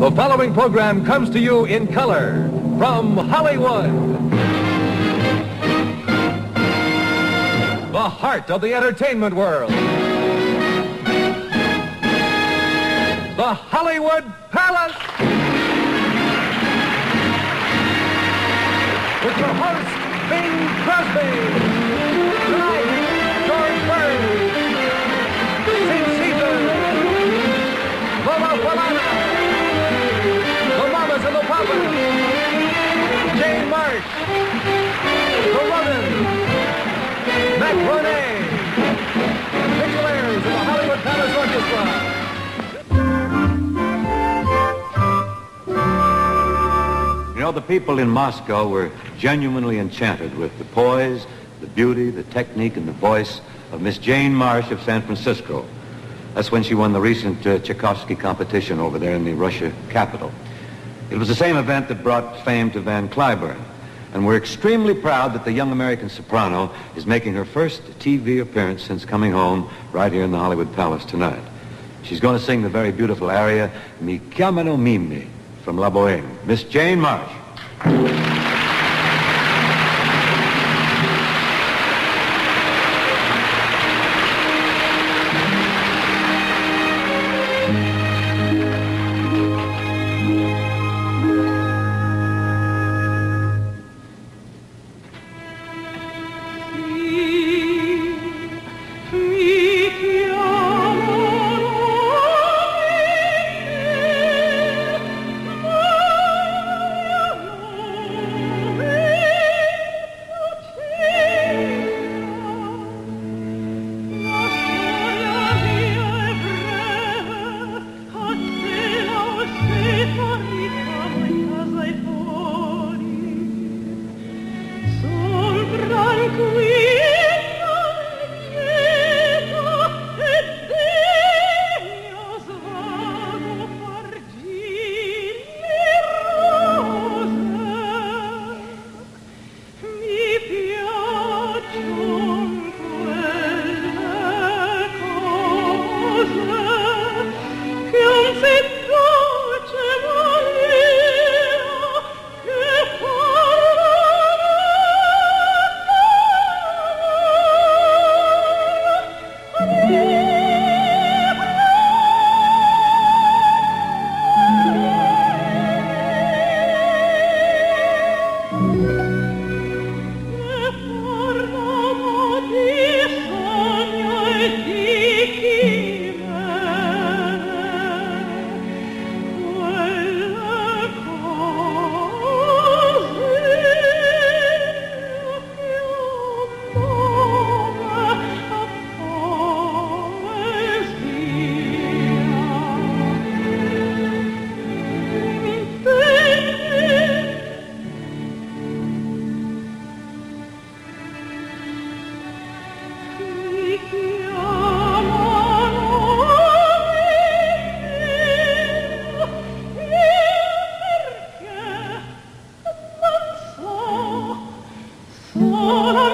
The following program comes to you in color from Hollywood. The heart of the entertainment world. The Hollywood Palace. With your host, Bing Crosby. You know, the people in Moscow were genuinely enchanted with the poise, the beauty, the technique, and the voice of Miss Jane Marsh of San Francisco. That's when she won the recent uh, Tchaikovsky competition over there in the Russia capital. It was the same event that brought fame to Van Cliburn and we're extremely proud that the young American soprano is making her first TV appearance since coming home right here in the Hollywood Palace tonight. She's going to sing the very beautiful aria, Mi chiamano Mimi, from La Boheme. Miss Jane Marsh. we Oh.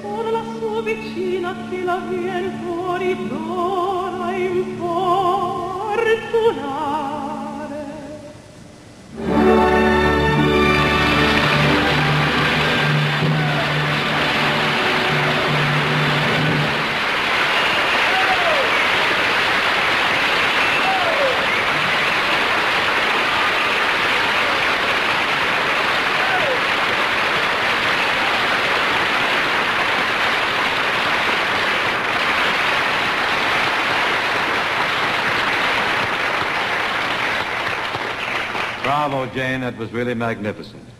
Sono la sua vicina che la vien fuori d'ora Bravo, Jane. That was really magnificent.